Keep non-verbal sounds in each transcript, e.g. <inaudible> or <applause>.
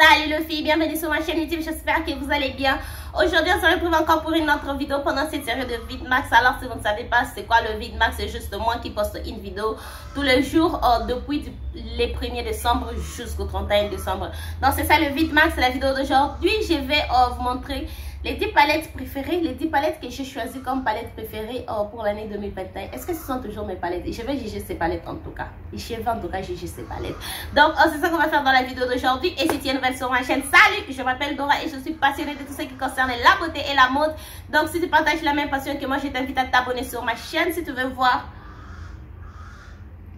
Salut les filles, bienvenue sur ma chaîne YouTube, j'espère que vous allez bien. Aujourd'hui, on se retrouve encore pour une autre vidéo pendant cette série de Vidmax. Alors, si vous ne savez pas c'est quoi le Vidmax, c'est juste moi qui poste une vidéo tous les jours euh, depuis les 1er décembre jusqu'au 31 décembre. Donc, c'est ça le Vidmax, c'est la vidéo d'aujourd'hui. Je vais euh, vous montrer les 10 palettes préférées, les 10 palettes que j'ai choisies comme palettes préférées euh, pour l'année 2021. Est-ce que ce sont toujours mes palettes? Et je vais juger ces palettes en tout cas. Et je vais en tout cas juger ces palettes. Donc, euh, c'est ça qu'on va faire dans la vidéo d'aujourd'hui. Et si tu es nouvelle sur ma chaîne, salut Je m'appelle Dora et je suis passionnée de tout ce qui concerne la beauté et la mode. Donc, si tu partages la même passion que moi, je t'invite à t'abonner sur ma chaîne si tu veux voir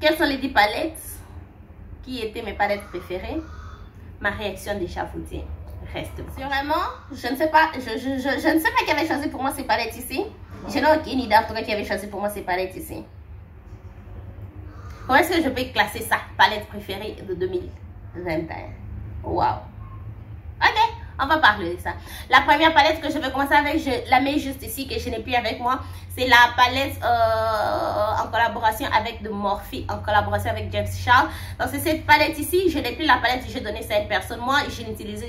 quelles sont les 10 palettes qui étaient mes palettes préférées. Ma réaction déjà vous dit reste. Vraiment, je ne sais pas, je, je, je, ne sais pas qui avait choisi pour moi ces palettes ici. Je n'ai aucune idée en tout cas qui avait choisi pour moi ces palettes ici. Comment est-ce que je peux classer ça Palette préférée de 2021. Wow. Ok, on va parler de ça. La première palette que je vais commencer avec, je la mets juste ici, que je n'ai plus avec moi. C'est la palette euh, en collaboration avec de Morphe, en collaboration avec James Charles. Donc c'est cette palette ici, je n'ai plus la palette, j'ai donné ça à une personne. Moi, je l'utilisais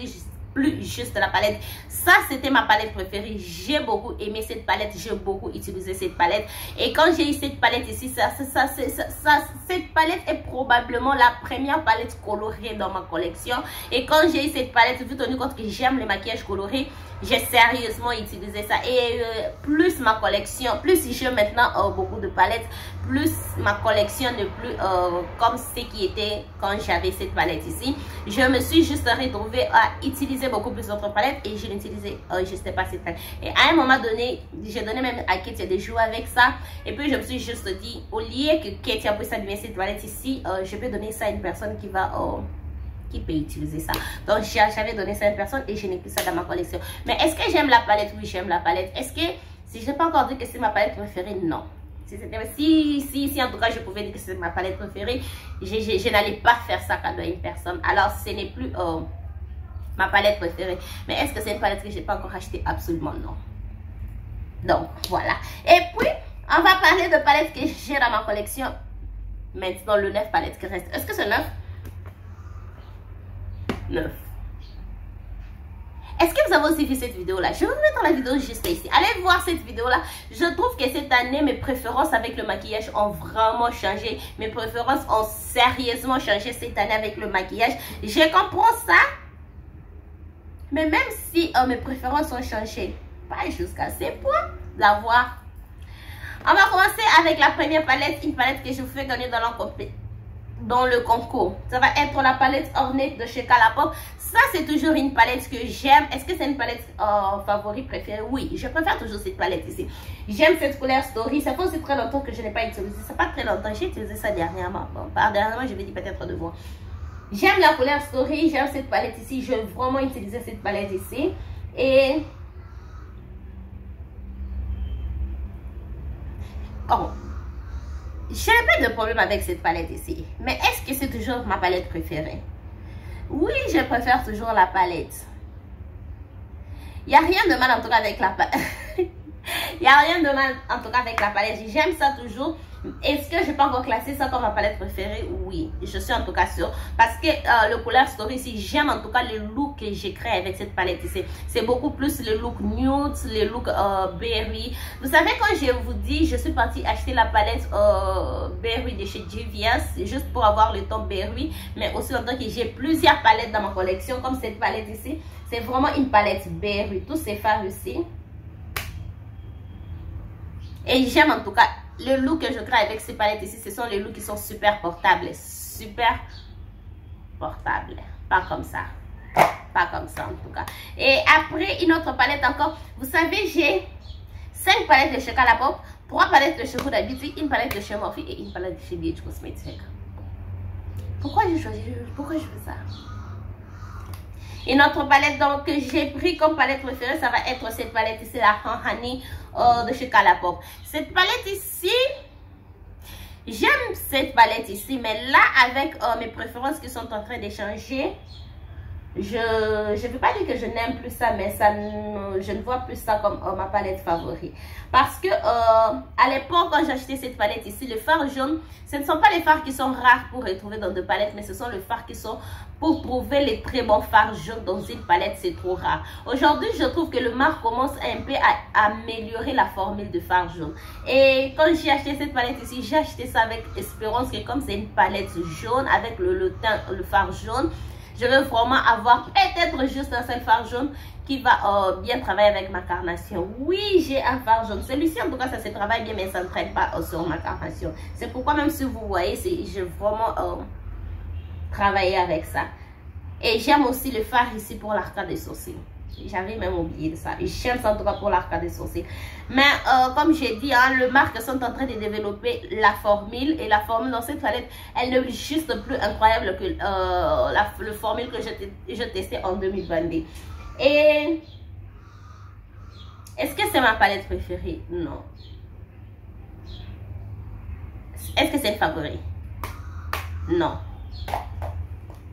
plus juste la palette. Ça, c'était ma palette préférée. J'ai beaucoup aimé cette palette. J'ai beaucoup utilisé cette palette. Et quand j'ai eu cette palette ici, ça, ça, ça, ça, cette palette est probablement la première palette colorée dans ma collection. Et quand j'ai eu cette palette, vu tenu compte que j'aime les maquillages colorés, j'ai sérieusement utilisé ça. Et euh, plus ma collection, plus j'ai maintenant euh, beaucoup de palettes, plus ma collection n'est plus euh, comme ce qui était quand j'avais cette palette ici. Je me suis juste retrouvée à utiliser beaucoup plus d'autres palettes et je n'utilisais juste pas cette palette. Et à un moment donné, j'ai donné même à Katia de jouer avec ça. Et puis je me suis juste dit, au lieu que Katia puisse admirer cette palette ici, je peux donner ça à une personne qui va qui peut utiliser ça. Donc, j'avais donné ça à une personne et je n'ai plus ça dans ma collection. Mais est-ce que j'aime la palette? Oui, j'aime la palette. Est-ce que, si je n'ai pas encore dit que c'est ma palette préférée, non. Si, si, si, en tout cas, je pouvais dire que c'est ma palette préférée, je, n'allais pas faire ça cadeau à une personne. Alors, ce n'est plus euh, ma palette préférée. Mais est-ce que c'est une palette que je n'ai pas encore achetée? Absolument non. Donc, voilà. Et puis, on va parler de palettes que j'ai dans ma collection. Maintenant, le 9 palettes qui reste. Est-ce que c'est 9? 9. Est-ce que vous avez aussi vu cette vidéo-là? Je vais vous mettre la vidéo juste ici. Allez voir cette vidéo-là. Je trouve que cette année, mes préférences avec le maquillage ont vraiment changé. Mes préférences ont sérieusement changé cette année avec le maquillage. Je comprends ça. Mais même si euh, mes préférences ont changé, pas jusqu'à ces points, d'avoir. On va commencer avec la première palette, une palette que je vous fais gagner dans l'encompé dans le concours. Ça va être la palette ornée de chez Calapop. Ça, c'est toujours une palette que j'aime. Est-ce que c'est une palette euh, favorite préférée? Oui, je préfère toujours cette palette ici. J'aime cette couleur Story. Ça fait aussi très longtemps que je n'ai pas utilisé. Ça pas très longtemps. J'ai utilisé ça dernièrement. Bon, par dernièrement, je vais dire peut-être de moi. J'aime la couleur Story. J'aime cette palette ici. Je vais vraiment utiliser cette palette ici. Et... Oh, je n'ai pas de problème avec cette palette ici. Mais est-ce que c'est toujours ma palette préférée? Oui, je préfère toujours la palette. Il n'y a rien de mal en tout cas avec la palette. <laughs> Il n'y a rien de mal en tout cas avec la palette. J'aime ça toujours. Est-ce que je peux encore classer ça comme ma palette préférée? Oui, je suis en tout cas sûre. Parce que euh, le couleur story ici, j'aime en tout cas le look que j'ai créé avec cette palette ici. C'est beaucoup plus le look nude, le look euh, berry. Vous savez, quand je vous dis, je suis partie acheter la palette euh, berry de chez GVS, juste pour avoir le ton berry. Mais aussi en tant que j'ai plusieurs palettes dans ma collection, comme cette palette ici. C'est vraiment une palette berry. Tous ces fards ici. Et j'aime en tout cas le look que je crée avec ces palettes ici, ce sont les looks qui sont super portables. Super portables. Pas comme ça. Pas comme ça en tout cas. Et après, une autre palette encore. Vous savez, j'ai 5 palettes de chez Calapop, 3 palettes de chez Huda Beauty, une palette de chez Morphe et une palette de chez BH Cosmetics. Pourquoi j'ai choisi Pourquoi je fais ça? Une autre palette donc, que j'ai pris comme palette préférée, ça va être cette palette ici, la Honey euh, de chez Calapop. Cette palette ici, j'aime cette palette ici, mais là, avec euh, mes préférences qui sont en train de changer, je ne veux pas dire que je n'aime plus ça, mais ça je ne vois plus ça comme ma palette favorite. Parce que euh, à l'époque, quand j'ai acheté cette palette ici, le fard jaune, ce ne sont pas les fards qui sont rares pour retrouver dans deux palettes, mais ce sont les fards qui sont pour trouver les très bons fards jaunes dans une palette, c'est trop rare. Aujourd'hui, je trouve que le marque commence un peu à améliorer la formule de fard jaune. Et quand j'ai acheté cette palette ici, j'ai acheté ça avec espérance que comme c'est une palette jaune, avec le, le teint, le fard jaune, je veux vraiment avoir peut-être juste un seul fard jaune qui va euh, bien travailler avec ma carnation. Oui, j'ai un fard jaune. Celui-ci, en tout cas, ça se travaille bien, mais ça ne traite pas euh, sur ma carnation. C'est pourquoi, même si vous voyez, j'ai vraiment euh, travaillé avec ça. Et j'aime aussi le fard ici pour l'arcade des sourcils. J'avais même oublié de ça. J'aime ça en tout cas pour l'arcade des sourcils. Mais comme j'ai dit, hein, le marque sont en train de développer la formule. Et la formule dans cette toilette, elle n'est juste plus incroyable que la, le formule que je, testais en 2022. Et est-ce que c'est ma palette préférée? Non. Est-ce que c'est le favori? Non.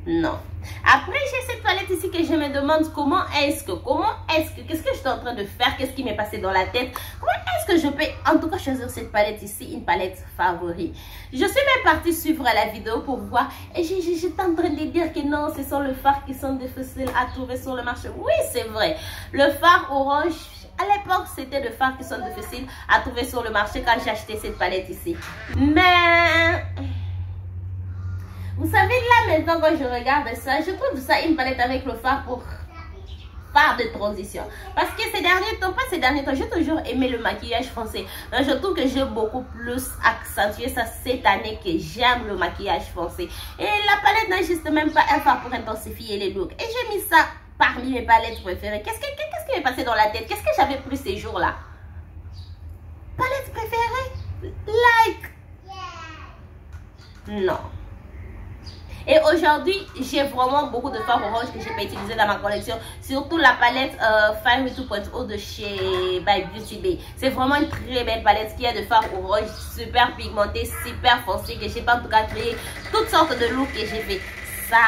Non. Après, j'ai cette palette ici que je me demande comment est-ce que, comment est-ce que, qu'est-ce que je suis en train de faire, qu'est-ce qui m'est passé dans la tête, comment est-ce que je peux, en tout cas, choisir cette palette ici, une palette favorite? Je suis même partie suivre la vidéo pour voir, et j'étais en train de dire que non, ce sont les fards qui sont difficiles à trouver sur le marché. Oui, c'est vrai. Le phare orange, à l'époque, c'était le phare qui sont difficiles à trouver sur le marché quand j'ai acheté cette palette ici. Mais... Vous savez, là maintenant, quand je regarde ça, je trouve ça une palette avec le phare pour phare de transition. Parce que ces derniers temps, pas ces derniers temps, j'ai toujours aimé le maquillage français. Mais je trouve que j'ai beaucoup plus accentué ça cette année que j'aime le maquillage français. Et la palette n'a juste même pas un phare pour intensifier les looks. Et j'ai mis ça parmi mes palettes préférées. Qu'est-ce qui m'est passé dans la tête? Qu'est-ce que j'avais plus ces jours-là? Palette préférée? Like Non. Et aujourd'hui, j'ai vraiment beaucoup de fards orange que j'ai pas utilisé dans ma collection. Surtout la palette euh, Fine 2.0 de chez By Beauty Bay. C'est vraiment une très belle palette qui a de fards orange super pigmenté, super foncé. Que j'ai pas en tout cas créé toutes sortes de looks que j'ai fait. Ça,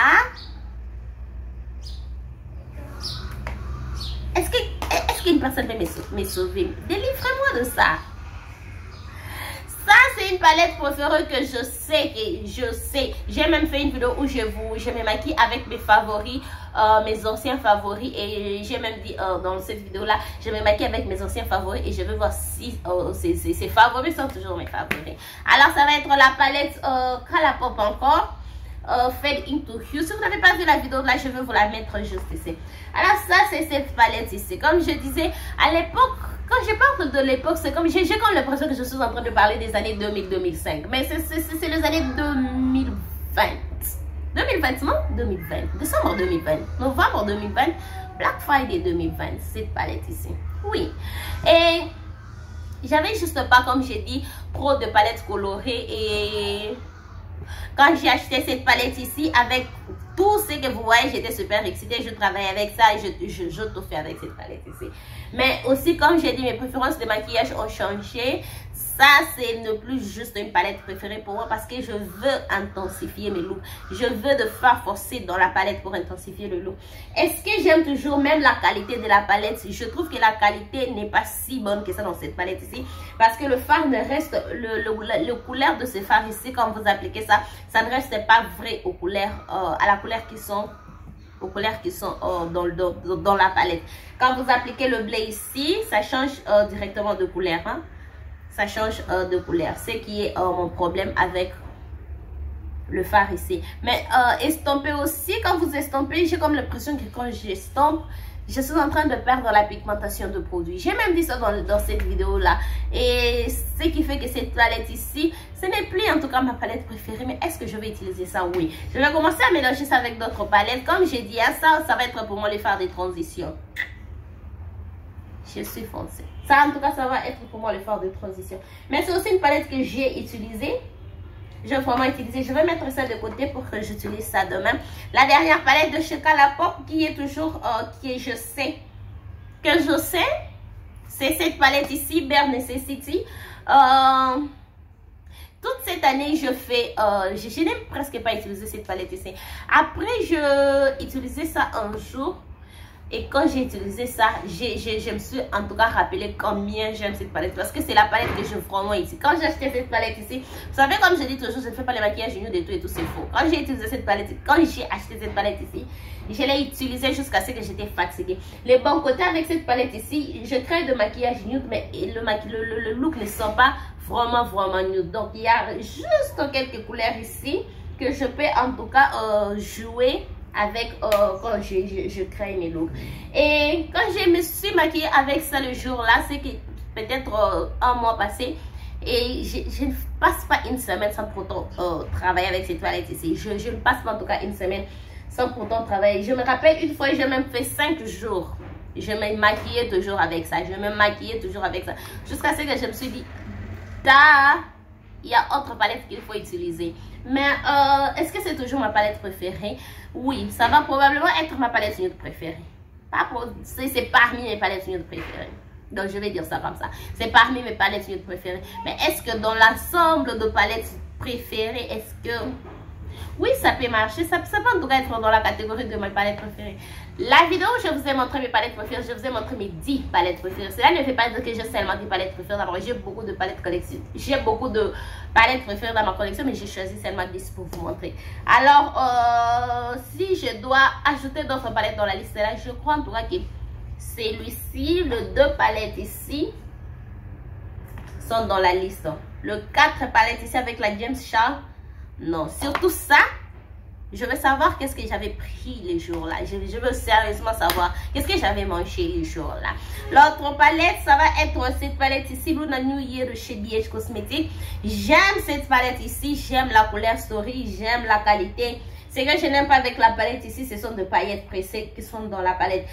est-ce qu'une est personne peut me sauver? Délivre-moi de ça c'est une palette préférée que je sais et je sais. J'ai même fait une vidéo où je vous, je me maquille avec mes favoris, euh, mes anciens favoris. Et j'ai même dit euh, dans cette vidéo-là, je me maquille avec mes anciens favoris et je veux voir si euh, ces, favoris sont toujours mes favoris. Alors, ça va être la palette euh, Pop encore. Fade into Hue. Si vous n'avez pas vu la vidéo là, je vais vous la mettre juste ici. Alors ça, c'est cette palette ici. Comme je disais, à l'époque, quand je parle de l'époque, c'est comme, j'ai comme l'impression que je suis en train de parler des années 2000-2005. Mais c'est les années 2020. 2020, non 2020. Décembre 2020. Novembre 2020. Black Friday 2020. Cette palette ici. Oui. Et j'avais juste pas, comme j'ai dit, trop de palettes colorées. Et quand j'ai acheté cette palette ici, avec tout ce que vous voyez, j'étais super excitée. Je travaille avec ça et je, je, je tout fais avec cette palette ici. Mais aussi, comme j'ai dit, mes préférences de maquillage ont changé. Ça, c'est ne plus juste une palette préférée pour moi parce que je veux intensifier mes looks. Je veux de faire forcer dans la palette pour intensifier le look. Est-ce que j'aime toujours même la qualité de la palette? Je trouve que la qualité n'est pas si bonne que ça dans cette palette ici. Parce que le fard ne reste, le, le, le couleur de ce fard ici, quand vous appliquez ça, ça ne reste pas vrai aux couleurs, euh, à la couleur qui sont aux couleurs qui sont euh, dans, dans, dans, la palette. Quand vous appliquez le blé ici, ça change euh, directement de couleur. Hein. Ça change euh, de couleur. Ce qui est mon problème avec le fard ici. Mais estomper aussi, quand vous estampez, j'ai comme l'impression que quand j'estompe, je suis en train de perdre la pigmentation de produit. J'ai même dit ça dans, dans cette vidéo-là. Et ce qui fait que cette palette ici, ce n'est plus en tout cas ma palette préférée. Mais est-ce que je vais utiliser ça? Oui. Je vais commencer à mélanger ça avec d'autres palettes. Comme j'ai dit, à ça, ça va être pour moi les faire des transitions. Je suis foncée. Ça, en tout cas, ça va être pour moi le faire de transition. Mais c'est aussi une palette que j'ai utilisée je vais vraiment utiliser. Je vais mettre ça de côté pour que j'utilise ça demain. La dernière palette de chez Calapo qui est toujours, euh, qui est, je sais, que je sais, c'est cette palette ici, Bare Necessity. Euh, toute cette année, je fais, euh, je, je n'ai presque pas utilisé cette palette ici. Après, je utilisais ça un jour. Et quand j'ai utilisé ça, je me suis en tout cas rappelé combien j'aime cette palette. Parce que c'est la palette que je vraiment ici. Quand j'ai acheté cette palette ici, vous savez, comme je dis toujours, je ne fais pas les maquillages nude et tout et tout, c'est faux. Quand j'ai utilisé cette palette, quand j'ai acheté cette palette ici, je l'ai utilisée jusqu'à ce que j'étais fatiguée. Les bons côtés avec cette palette ici, je crée de maquillage nude, mais le, le, le, look ne sent pas vraiment, vraiment nude. Donc, il y a juste quelques couleurs ici que je peux en tout cas euh, jouer avec euh, quand je, je, crée mes looks. Et quand je me suis maquillée avec ça le jour-là, c'est que peut-être euh, un mois passé, et je, ne passe pas une semaine sans pourtant euh, travailler avec cette toilette ici. Je, je, ne passe pas en tout cas une semaine sans pourtant travailler. Je me rappelle une fois, j'ai même fait 5 jours. Je me maquillais toujours avec ça. Je me maquillais toujours avec ça. Jusqu'à ce que je me suis dit, da, il y a autre palette qu'il faut utiliser. Mais euh, est-ce que c'est toujours ma palette préférée? Oui, ça va probablement être ma palette nude préférée. C'est parmi mes palettes nudes préférées. Donc, je vais dire ça comme ça. C'est parmi mes palettes nudes préférées. Mais est-ce que dans l'ensemble de palettes préférées, est-ce que oui, ça peut marcher. Ça, ça, peut en tout cas être dans la catégorie de mes palettes préférées. La vidéo où je vous ai montré mes palettes préférées, je vous ai montré mes 10 palettes préférées. Cela ne fait pas dire que j'ai seulement des palettes préférées. J'ai beaucoup de palettes collection. J'ai beaucoup de palettes préférées dans ma collection, mais j'ai choisi seulement 10 pour vous montrer. Alors, euh, si je dois ajouter d'autres palettes dans la liste là, je crois en tout cas que celui-ci, le deux palettes ici, sont dans la liste. Le 4 palettes ici avec la James Charles non, surtout ça, je veux savoir qu'est-ce que j'avais pris les jours-là. Je, veux sérieusement savoir qu'est-ce que j'avais mangé les jours-là. L'autre palette, ça va être cette palette ici, Luna New Year chez BH Cosmetics. J'aime cette palette ici, j'aime la couleur story, j'aime la qualité. Ce que je n'aime pas avec la palette ici, ce sont des paillettes pressées qui sont dans la palette.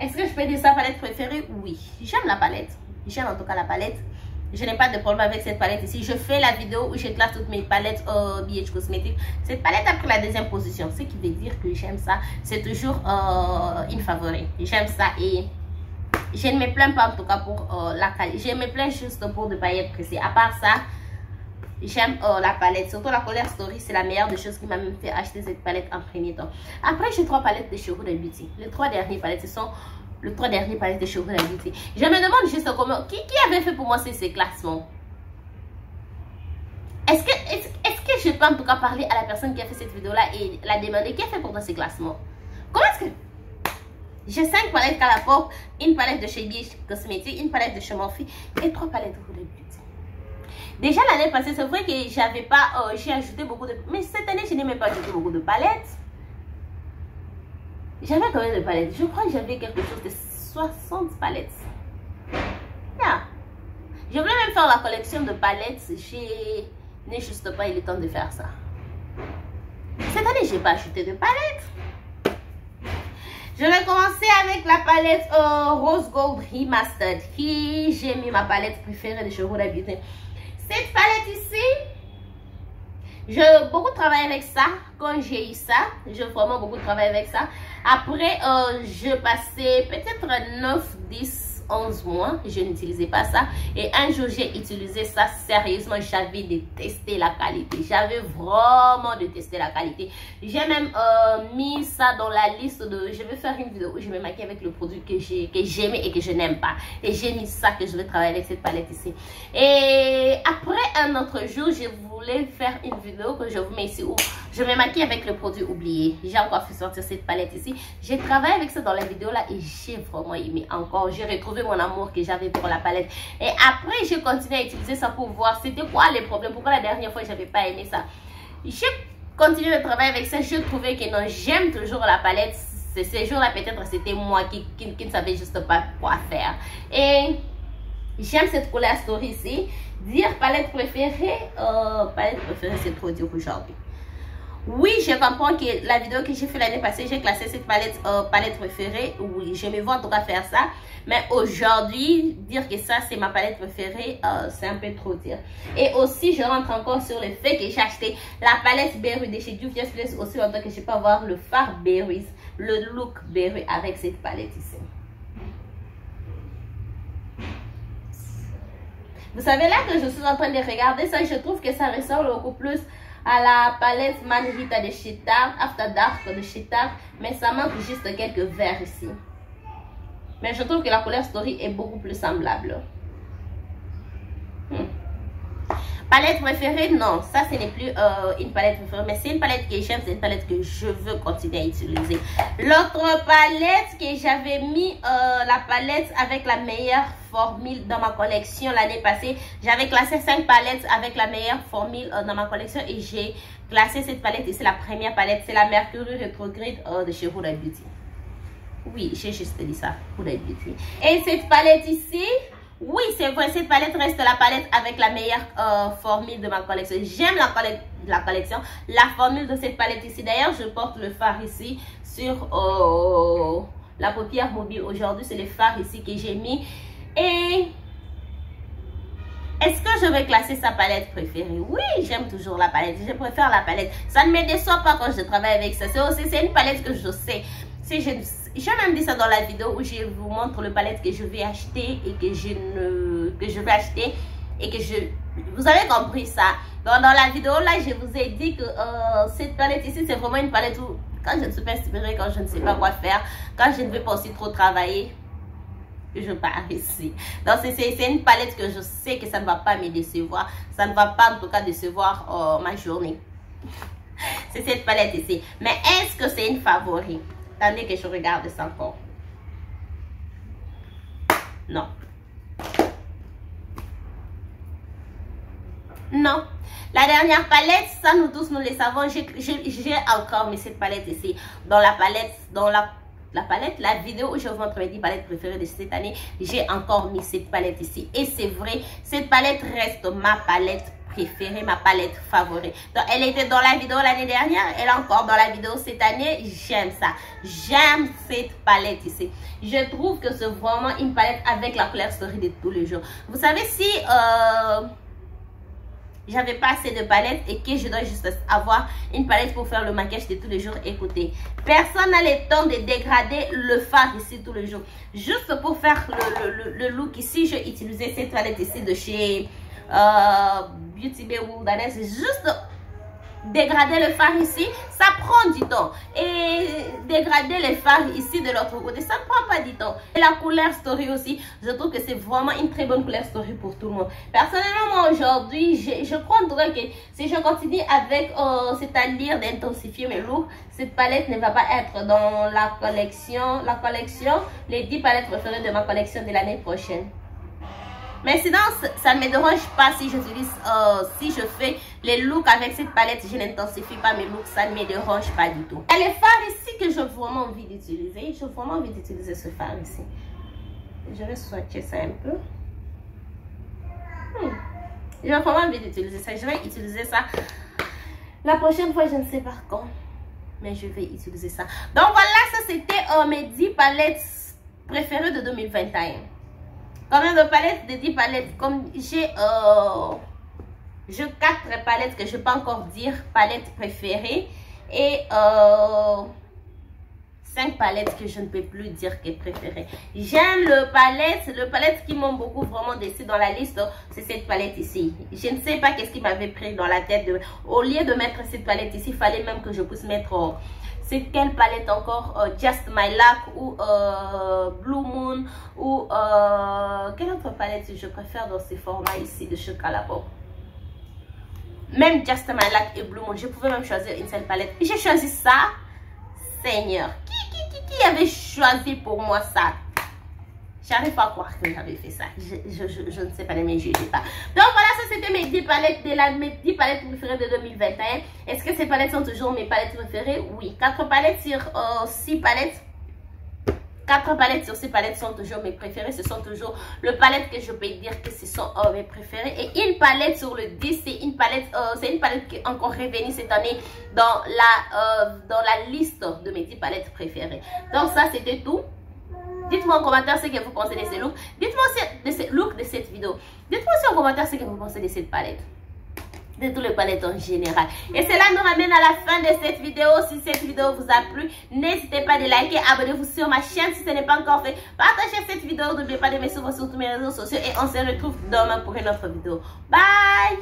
Est-ce que je peux dire sa palette préférée? Oui, j'aime la palette. J'aime en tout cas la palette je n'ai pas de problème avec cette palette ici. Je fais la vidéo où je classe toutes mes palettes au BH Cosmetics. Cette palette a pris la deuxième position, ce qui veut dire que j'aime ça. C'est toujours euh, une favorite. J'aime ça et je ne me plains pas en tout cas pour euh, la qualité. Je me plains juste pour des paillettes pressées. À part ça, j'aime euh, la palette. Surtout la couleur Story, c'est la meilleure des choses qui m'a même fait acheter cette palette en premier temps. Après, j'ai trois palettes de cheveux de Beauty. Les trois dernières palettes, ce sont le trois derniers palettes de cheveux beauty. Je me demande juste comment, qui, qui avait fait pour moi ces, ces classements? Est-ce que, est, est que je peux en tout cas parler à la personne qui a fait cette vidéo-là et la demander qui a fait pour moi ces classements? Comment est-ce que... J'ai cinq palettes à la porte, une palette de chez Biche Cosmétique, une palette de chez Morphe et trois palettes de Beauty? Déjà l'année passée, c'est vrai que j'avais pas, euh, j'ai ajouté beaucoup de... Mais cette année, je n'ai même pas ajouté beaucoup de palettes. J'avais même de palettes. Je crois que j'avais quelque chose de 60 palettes. Yeah. Je voulais même faire la collection de palettes. Je n'ai juste pas eu le temps de faire ça. Cette année, je n'ai pas acheté de palettes. Je vais commencer avec la palette euh, Rose Gold Remastered. Qui? J'ai mis ma palette préférée de chez Huda Beauty. Cette palette ici, j'ai beaucoup travaillé avec ça. Quand j'ai eu ça, j'ai vraiment beaucoup travaillé avec ça. Après, euh, je passais peut-être 9, 10 11 mois, je n'utilisais pas ça. Et un jour, j'ai utilisé ça sérieusement. J'avais détesté la qualité. J'avais vraiment détesté la qualité. J'ai même euh, mis ça dans la liste de... Je vais faire une vidéo où je me maquille avec le produit que j'aimais et que je n'aime pas. Et j'ai mis ça que je vais travailler avec cette palette ici. Et après un autre jour, je voulais faire une vidéo que je vous mets ici où je me maquille avec le produit oublié. J'ai encore fait sortir cette palette ici. J'ai travaillé avec ça dans la vidéo là et j'ai vraiment aimé encore. J'ai retrouvé mon amour que j'avais pour la palette. Et après, je continue à utiliser ça pour voir c'était quoi les problèmes. Pourquoi la dernière fois, j'avais pas aimé ça. J'ai continué de travailler avec ça. Je trouvais que non, j'aime toujours la palette. Ces jours-là, peut-être, c'était moi qui, qui, ne savais juste pas quoi faire. Et j'aime cette couleur story ici. Dire palette préférée, euh, palette préférée, c'est trop dur aujourd'hui. Oui, je comprends que la vidéo que j'ai fait l'année passée, j'ai classé cette palette euh, palette préférée. Oui, je me vois cas faire ça. Mais aujourd'hui, dire que ça, c'est ma palette préférée, euh, c'est un peu trop dire. Et aussi, je rentre encore sur le fait que j'ai acheté la palette Berry de chez Juvia's Place aussi longtemps que je peux avoir le fard Berries, le look Berry avec cette palette ici. Vous savez, là que je suis en train de regarder ça, je trouve que ça ressemble beaucoup plus à la palette Manrita de chez After Dark de chez mais ça manque juste quelques verres ici. Mais je trouve que la couleur Story est beaucoup plus semblable. Hmm. Palette préférée, non, ça ce n'est plus euh, une palette préférée, mais c'est une palette que j'aime, c'est une palette que je veux continuer à utiliser. L'autre palette que j'avais mis, euh, la palette avec la meilleure formule dans ma collection l'année passée. J'avais classé 5 palettes avec la meilleure formule euh, dans ma collection et j'ai classé cette palette et c'est la première palette, c'est la Mercury Retrograde de chez Huda Beauty. Oui, j'ai juste dit ça, Huda Beauty. Et cette palette ici, oui, c'est vrai, cette palette reste la palette avec la meilleure euh, formule de ma collection. J'aime la, la collection, la formule de cette palette ici. D'ailleurs, je porte le phare ici sur euh, la paupière mobile. Aujourd'hui, c'est le phare ici que j'ai mis. Et est-ce que je vais classer sa palette préférée? Oui, j'aime toujours la palette. Je préfère la palette. Ça ne me déçoit pas quand je travaille avec ça. C'est une palette que je sais. Si je j'ai même dit ça dans la vidéo où je vous montre le palette que je vais acheter et que je ne que je vais acheter et que je vous avez compris ça dans, dans la vidéo là je vous ai dit que euh, cette palette ici c'est vraiment une palette où quand je ne suis pas inspirée quand je ne sais pas quoi faire quand je ne vais pas aussi trop travailler je pars ici donc c'est une palette que je sais que ça ne va pas me décevoir ça ne va pas en tout cas décevoir euh, ma journée <laughs> c'est cette palette ici mais est-ce que c'est une favorite? Attendez que je regarde ça encore. Non. Non. La dernière palette, ça nous tous nous le savons. J'ai encore mis cette palette ici. Dans la palette, dans la, la palette, la vidéo où je vous montre mes 10 palettes préférées de cette année, j'ai encore mis cette palette ici. Et c'est vrai, cette palette reste ma palette préférée, ma palette favorite. Donc, elle était dans la vidéo l'année dernière, elle est encore dans la vidéo cette année. J'aime ça. J'aime cette palette ici. Je trouve que c'est vraiment une palette avec la couleur story de tous les jours. Vous savez, si... Euh, j'avais pas assez de palettes et que je dois juste avoir une palette pour faire le maquillage de tous les jours. Écoutez, personne n'a le temps de dégrader le fard ici tous les jours. Juste pour faire le, le, look ici, j'ai utilisé cette palette ici de chez euh, Beauty Bay Wilderness, juste dégrader le phare ici, ça prend du temps. Et dégrader les phares ici de l'autre côté, ça ne prend pas du temps. Et la couleur story aussi, je trouve que c'est vraiment une très bonne couleur story pour tout le monde. Personnellement, aujourd'hui, je, crois que si je continue avec, euh, c'est-à-dire d'intensifier mes looks, cette palette ne va pas être dans la collection, la collection, les 10 palettes préférées de ma collection de l'année prochaine. Mais sinon, ça ne me dérange pas si j'utilise, euh, si je fais les looks avec cette palette, je n'intensifie pas mes looks, ça ne me dérange pas du tout. Il y a les fards ici que j'ai vraiment envie d'utiliser. J'ai vraiment envie d'utiliser ce phare ici. Je vais swatcher ça un peu. Hmm. J'ai vraiment envie d'utiliser ça. Je vais utiliser ça la prochaine fois, je ne sais pas quand. Mais je vais utiliser ça. Donc voilà, ça c'était euh, mes 10 palettes préférées de 2021. Combien de palettes De 10 palettes. Comme j'ai euh, 4 palettes que je peux encore dire palettes préférées. Et euh, 5 palettes que je ne peux plus dire que préférées. J'aime le palette. Le palette qui m'ont beaucoup vraiment décidé dans la liste, c'est cette palette ici. Je ne sais pas qu'est-ce qui m'avait pris dans la tête. De, au lieu de mettre cette palette ici, il fallait même que je puisse mettre c'est quelle palette encore euh, Just My Luck ou euh, Blue Moon ou euh, quelle autre palette je préfère dans ces formats ici de chocolat même Just My Luck et Blue Moon je pouvais même choisir une seule palette. J'ai choisi ça Seigneur. Qui, qui, qui, qui avait choisi pour moi ça? J'arrive pas à croire que j'avais fait ça. Je, je, je, ne sais pas, mais je ne pas. Donc voilà, ça c'était mes 10 palettes de la, mes 10 palettes préférées de 2021. Est-ce que ces palettes sont toujours mes palettes préférées? Oui. 4 palettes sur 6 euh, palettes. 4 palettes sur 6 palettes sont toujours mes préférées. Ce sont toujours le palette que je peux dire que ce sont euh, mes préférées. Et une palette sur le 10, c'est une palette euh, c'est une palette qui est encore revenue cette année dans la, dans la liste de mes 10 palettes préférées. Donc ça, c'était tout. Dites-moi en commentaire ce que vous pensez de ces looks. Dites-moi de ces looks de cette vidéo. Dites-moi aussi en commentaire ce que vous pensez de cette palette. de tous les palettes en général. Et cela nous ramène à la fin de cette vidéo. Si cette vidéo vous a plu, n'hésitez pas de liker, abonnez-vous sur ma chaîne si ce n'est pas encore fait. Partagez cette vidéo, n'oubliez pas de me suivre sur tous mes réseaux sociaux et on se retrouve demain pour une autre vidéo. Bye